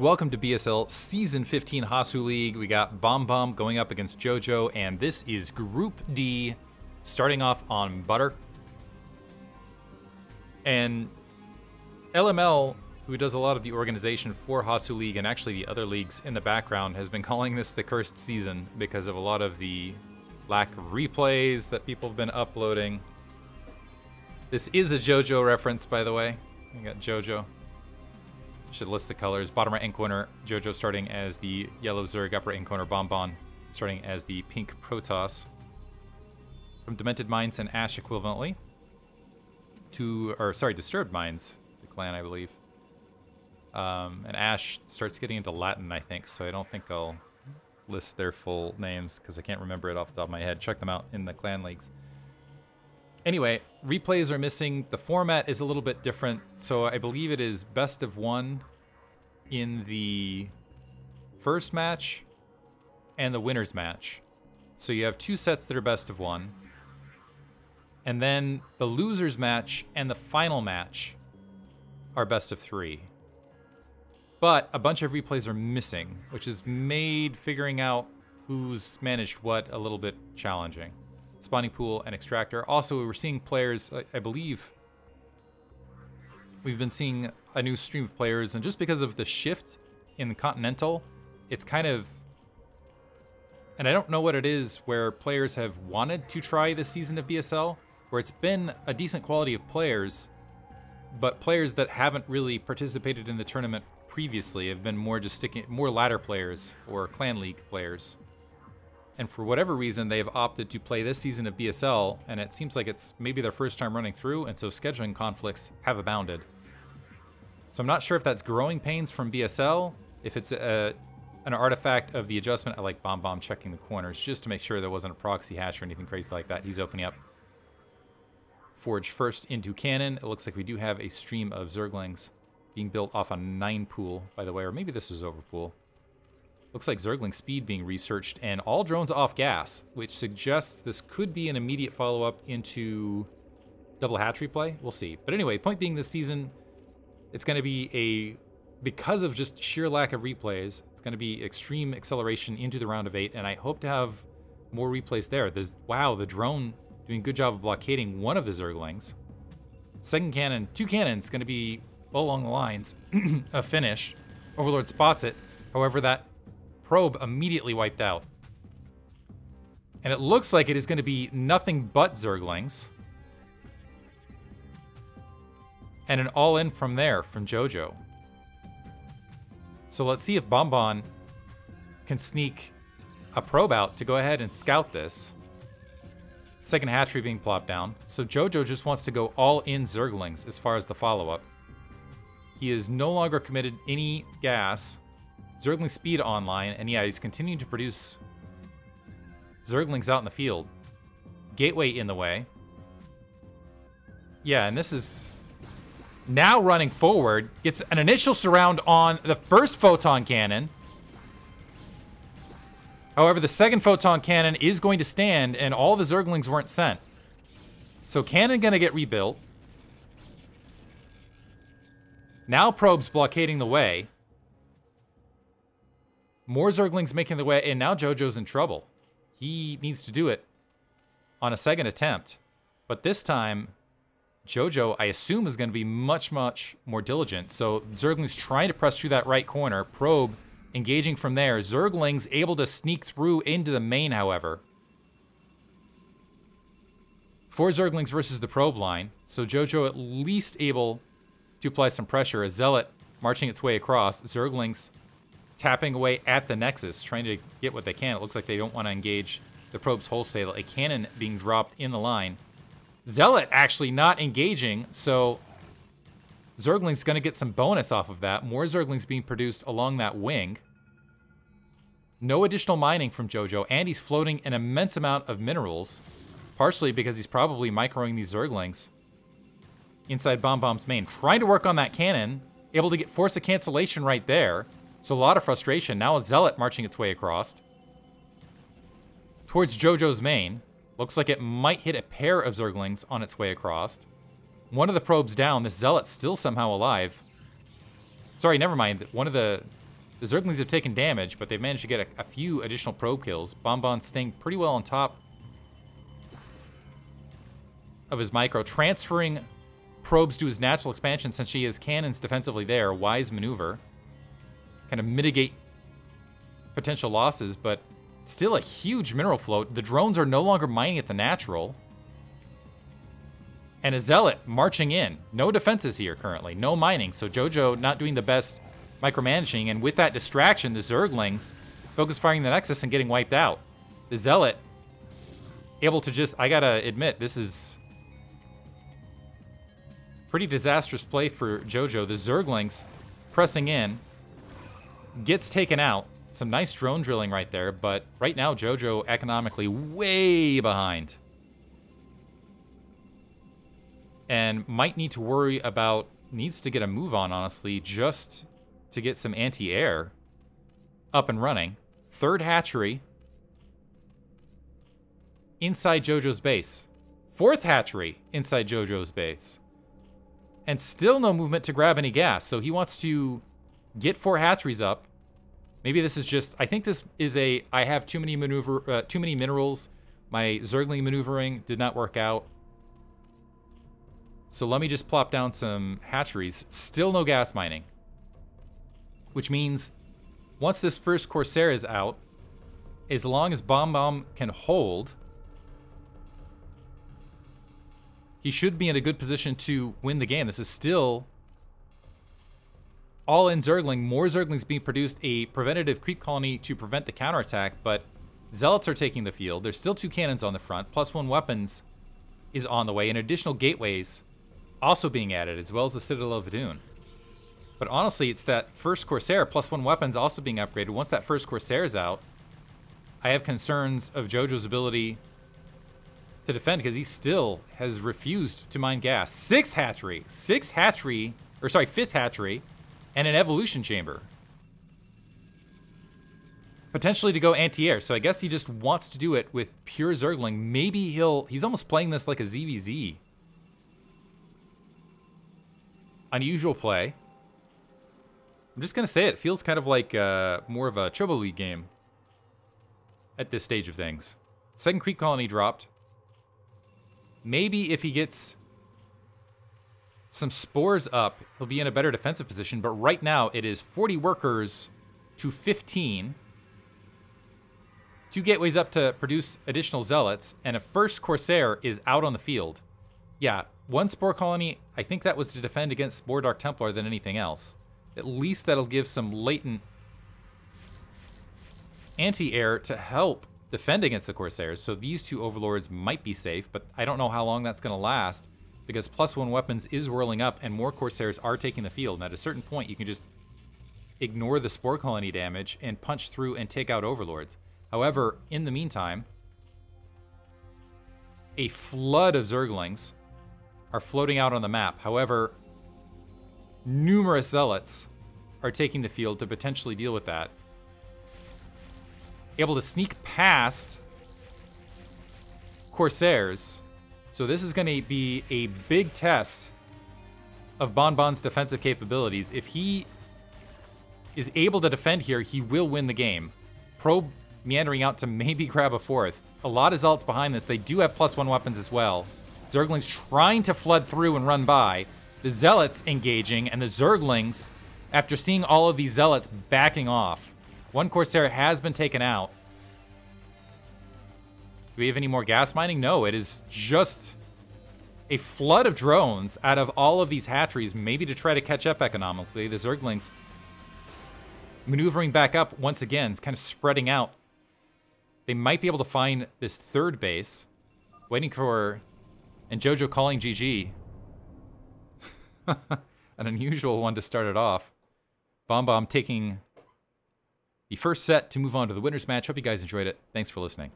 Welcome to BSL Season 15 Hasu League. We got Bomb Bomb going up against JoJo, and this is Group D, starting off on Butter. And LML, who does a lot of the organization for Hasu League and actually the other leagues in the background, has been calling this the cursed season because of a lot of the lack of replays that people have been uploading. This is a JoJo reference, by the way. We got JoJo. Should list the colors. Bottom right hand corner, Jojo starting as the yellow Zerg. Upper hand corner, Bonbon starting as the pink Protoss. From Demented Minds and Ash equivalently. To, or sorry, Disturbed Minds, the clan, I believe. Um, and Ash starts getting into Latin, I think, so I don't think I'll list their full names because I can't remember it off the top of my head. Check them out in the clan leagues. Anyway, replays are missing. The format is a little bit different. So I believe it is best of one in the first match and the winner's match. So you have two sets that are best of one. And then the loser's match and the final match are best of three. But a bunch of replays are missing, which has made figuring out who's managed what a little bit challenging spawning pool, and extractor. Also, we're seeing players, I, I believe, we've been seeing a new stream of players, and just because of the shift in Continental, it's kind of, and I don't know what it is where players have wanted to try this season of BSL, where it's been a decent quality of players, but players that haven't really participated in the tournament previously have been more just sticking, more ladder players or clan league players and for whatever reason they've opted to play this season of BSL, and it seems like it's maybe their first time running through, and so scheduling conflicts have abounded. So I'm not sure if that's growing pains from BSL, if it's a, an artifact of the adjustment. I like Bomb Bomb checking the corners just to make sure there wasn't a proxy hash or anything crazy like that. He's opening up. Forge first into cannon. It looks like we do have a stream of Zerglings being built off a 9 pool, by the way, or maybe this was Overpool. Looks like Zergling speed being researched, and all drones off gas, which suggests this could be an immediate follow-up into double hatchery play. We'll see. But anyway, point being this season, it's going to be a, because of just sheer lack of replays, it's going to be extreme acceleration into the round of eight, and I hope to have more replays there. There's, wow, the drone doing a good job of blockading one of the Zerglings. Second cannon, two cannons, going to be along the lines. a finish. Overlord spots it. However, that probe immediately wiped out. And it looks like it is going to be nothing but Zerglings. And an all-in from there, from Jojo. So let's see if Bonbon can sneak a probe out to go ahead and scout this. Second hatchery being plopped down. So Jojo just wants to go all in Zerglings as far as the follow-up. He is no longer committed any gas Zergling speed online, and yeah, he's continuing to produce Zerglings out in the field. Gateway in the way. Yeah, and this is now running forward. Gets an initial surround on the first photon cannon. However, the second photon cannon is going to stand, and all the Zerglings weren't sent. So cannon gonna get rebuilt. Now probe's blockading the way. More Zerglings making the way, and now Jojo's in trouble. He needs to do it on a second attempt. But this time, Jojo, I assume, is going to be much, much more diligent. So Zergling's trying to press through that right corner. Probe engaging from there. Zergling's able to sneak through into the main, however. Four Zerglings versus the probe line. So Jojo at least able to apply some pressure. A Zealot marching its way across. Zerglings tapping away at the Nexus, trying to get what they can. It looks like they don't want to engage the probes wholesale. A cannon being dropped in the line. Zealot actually not engaging, so Zergling's going to get some bonus off of that. More Zerglings being produced along that wing. No additional mining from Jojo, and he's floating an immense amount of minerals, partially because he's probably microing these Zerglings inside Bomb Bomb's main. Trying to work on that cannon, able to get force a cancellation right there. So a lot of frustration. Now a Zealot marching its way across. Towards Jojo's main. Looks like it might hit a pair of Zerglings on its way across. One of the probes down. This Zealot's still somehow alive. Sorry, never mind. One of the The Zerglings have taken damage, but they've managed to get a, a few additional probe kills. Bonbon staying pretty well on top of his micro, transferring probes to his natural expansion since she has cannons defensively there. Wise maneuver. Kind of mitigate potential losses, but still a huge mineral float. The drones are no longer mining at the natural. And a Zealot marching in. No defenses here currently. No mining. So Jojo not doing the best micromanaging. And with that distraction, the Zerglings focus firing the Nexus and getting wiped out. The Zealot able to just... I gotta admit, this is pretty disastrous play for Jojo. The Zerglings pressing in. Gets taken out. Some nice drone drilling right there, but right now Jojo economically way behind. And might need to worry about, needs to get a move on, honestly, just to get some anti-air up and running. Third hatchery inside Jojo's base. Fourth hatchery inside Jojo's base. And still no movement to grab any gas, so he wants to get four hatcheries up, Maybe this is just, I think this is a, I have too many maneuver, uh, too many minerals. My Zergling maneuvering did not work out. So let me just plop down some hatcheries. Still no gas mining. Which means once this first Corsair is out, as long as Bomb Bomb can hold, he should be in a good position to win the game. This is still all in Zergling, more Zerglings being produced, a preventative creep colony to prevent the counterattack, but Zealots are taking the field. There's still two cannons on the front, plus one weapons is on the way, and additional gateways also being added, as well as the Citadel of Adun. But honestly, it's that first Corsair plus one weapons also being upgraded. Once that first Corsair is out, I have concerns of Jojo's ability to defend because he still has refused to mine gas. Six hatchery, six hatchery, or sorry, fifth hatchery, and an evolution chamber. Potentially to go anti-air, so I guess he just wants to do it with pure Zergling. Maybe he'll, he's almost playing this like a ZVZ. Unusual play. I'm just gonna say it feels kind of like uh, more of a Chobo League game at this stage of things. Second Creep Colony dropped. Maybe if he gets some spores up, he'll be in a better defensive position. But right now, it is 40 workers to 15. Two gateways up to produce additional zealots, and a first Corsair is out on the field. Yeah, one spore colony, I think that was to defend against Spore Dark Templar than anything else. At least that'll give some latent anti-air to help defend against the Corsairs, so these two Overlords might be safe, but I don't know how long that's going to last because plus one weapons is whirling up and more Corsairs are taking the field. And at a certain point, you can just ignore the Spore Colony damage and punch through and take out Overlords. However, in the meantime, a flood of Zerglings are floating out on the map. However, numerous Zealots are taking the field to potentially deal with that. Able to sneak past Corsairs so this is going to be a big test of Bonbon's defensive capabilities. If he is able to defend here, he will win the game. Probe meandering out to maybe grab a fourth. A lot of Zealots behind this. They do have plus one weapons as well. Zerglings trying to flood through and run by. The Zealots engaging, and the Zerglings, after seeing all of these Zealots backing off. One Corsair has been taken out. Do we have any more gas mining? No, it is just a flood of drones out of all of these hatcheries, maybe to try to catch up economically. The Zerglings maneuvering back up once again, kind of spreading out. They might be able to find this third base, waiting for, and Jojo calling GG. An unusual one to start it off. Bomb Bomb taking the first set to move on to the winner's match. Hope you guys enjoyed it. Thanks for listening.